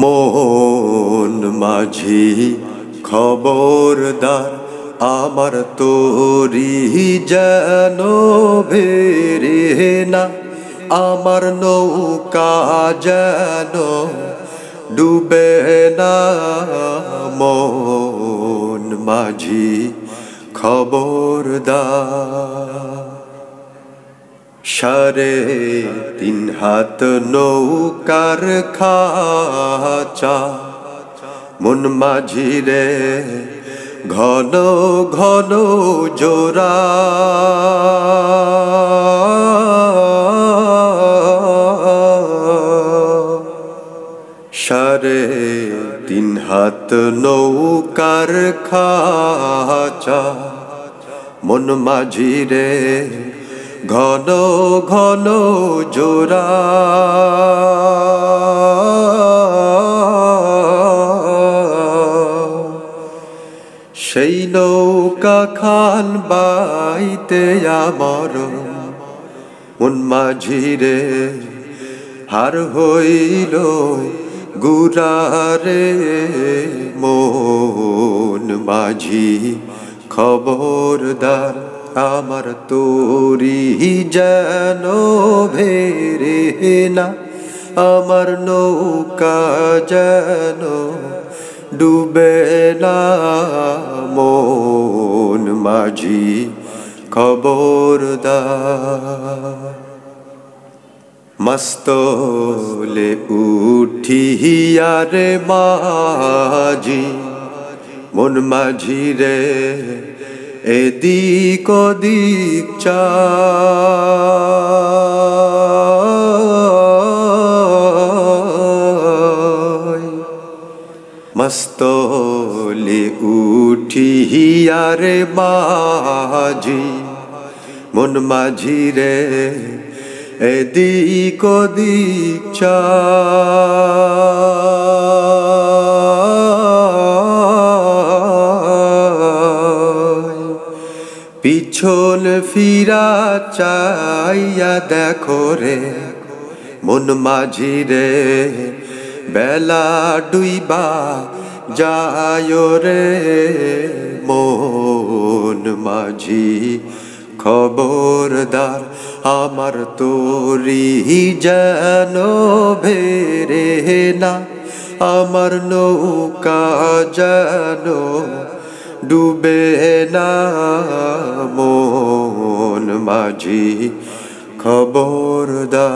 মন মাঝি খবরদার, আমার তোরি যেন ভেরে না, আমার নৌকা যেন ডুবে না। মন মাঝি খবরদার সারে তিন হাত নৌকার খাচা। মন মাঝিরে ঘন ঘন জোড়া। সারে তিন হাত নৌকার খাচা। মন মাঝিরে ঘন ঘন জোড়া। সেই নৌকা খান বাইতে আমার মন মাঝিরে হার হইল গুরারে মন মাঝি খবরদার। আমার তোরি যেন ভেরে না, আমার নৌকা যেন ডুবে না। মন মাঝি খবরদার, মস্তলে উঠিয়ারে মাঝি, মন মাঝি রে এদিক চা মস্তলে উঠিয়ারে মাঝি মন মাঝি রে এদিক ওদিক চা পিছন ফিরা চাইয়া দেখো রে, মন মাঝি রে, বেলা ডুইবা যায় রে, মন মাঝি খবরদার আমার তোরি যেন ভেরে না, আমার নৌকা যেন ডুবে না মন মাঝি খবরদার